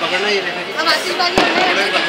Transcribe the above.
पकड़ना ही बाजी